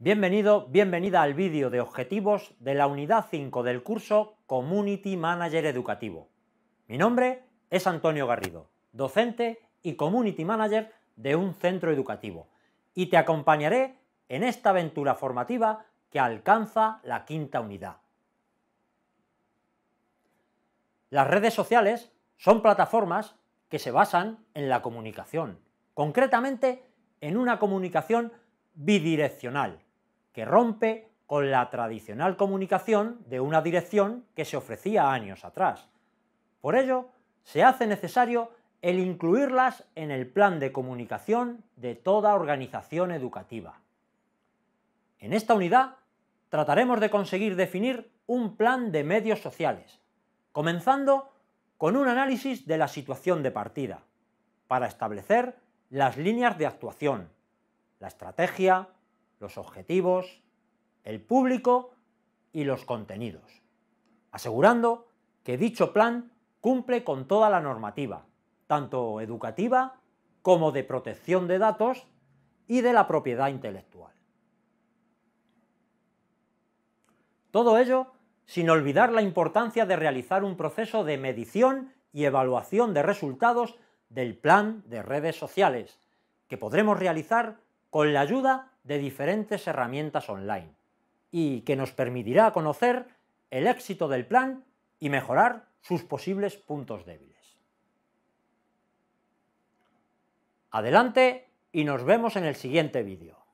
Bienvenido, bienvenida al vídeo de objetivos de la unidad 5 del curso Community Manager Educativo. Mi nombre es Antonio Garrido, docente y Community Manager de un centro educativo, y te acompañaré en esta aventura formativa que alcanza la quinta unidad. Las redes sociales son plataformas que se basan en la comunicación, concretamente en una comunicación bidireccional, que rompe con la tradicional comunicación de una dirección que se ofrecía años atrás. Por ello, se hace necesario el incluirlas en el plan de comunicación de toda organización educativa. En esta unidad trataremos de conseguir definir un plan de medios sociales, comenzando con un análisis de la situación de partida, para establecer las líneas de actuación, la estrategia, los objetivos, el público y los contenidos, asegurando que dicho plan cumple con toda la normativa, tanto educativa como de protección de datos y de la propiedad intelectual. Todo ello sin olvidar la importancia de realizar un proceso de medición y evaluación de resultados del plan de redes sociales, que podremos realizar con la ayuda de diferentes herramientas online y que nos permitirá conocer el éxito del plan y mejorar sus posibles puntos débiles. Adelante y nos vemos en el siguiente vídeo.